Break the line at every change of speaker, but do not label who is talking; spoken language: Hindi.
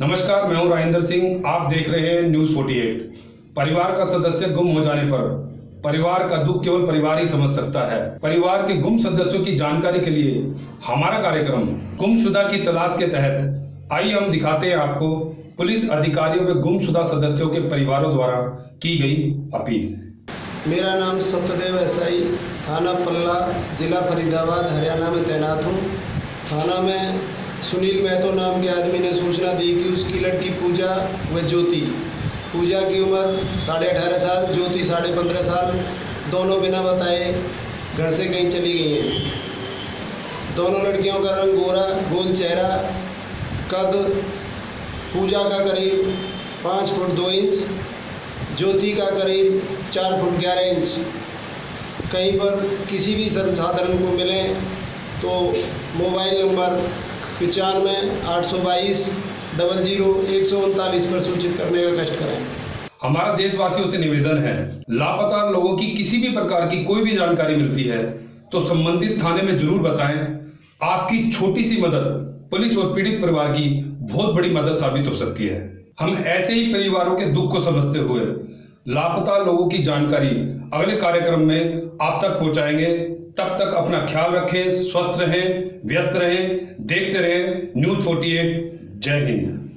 नमस्कार, मैं हूँ राजेंद्र सिंह। आप देख रहे हैं न्यूज़ 48 परिवार का सदस्य गुम हो जाने पर परिवार का दुख केवल परिवार ही समझ सकता है। परिवार के गुम सदस्यों की जानकारी के लिए हमारा कार्यक्रम गुमशुदा की तलाश के तहत आइए हम दिखाते हैं आपको पुलिस अधिकारियों व गुमशुदा सदस्यों के परिवारों द्वारा की गई अपील।
मेरा नाम सत्यदेव एसआई, थाना पल्ला, जिला फरीदाबाद, हरियाणा में तैनात हूँ। थाना में सुनील महतो नाम के आदमी ने सूचना दी कि उसकी लड़की पूजा व ज्योति। पूजा की उम्र साढ़े अठारह साल, ज्योति साढ़े पंद्रह साल। दोनों बिना बताए घर से कहीं चली गई हैं। दोनों लड़कियों का रंग गोरा, गोल चेहरा, कद, पूजा का करीब पाँच फुट दो इंच, ज्योति का करीब चार फुट ग्यारह इंच। कहीं पर किसी भी सर्वसाधारण को मिलें तो मोबाइल नंबर पचानवे आठ सौ बाईस, डबल ज़ीरो, एक सौ उनतालीस पर सूचित करने का कष्ट करें।
हमारा देशवासियों से निवेदन है, लापता लोगों की किसी भी प्रकार की कोई भी जानकारी मिलती है तो संबंधित थाने में ज़रूर बताएँ। आपकी छोटी सी मदद पुलिस और पीड़ित परिवार की बहुत बड़ी मदद साबित हो सकती है। हम ऐसे ही परिवारों के दुख को समझते हुए लापता लोगों की जानकारी अगले कार्यक्रम में आप तक पहुंचाएँगे। तब तक अपना ख्याल रखें, स्वस्थ रहें, व्यस्त रहें, देखते रहें। न्यूज़ 48 जय हिंद।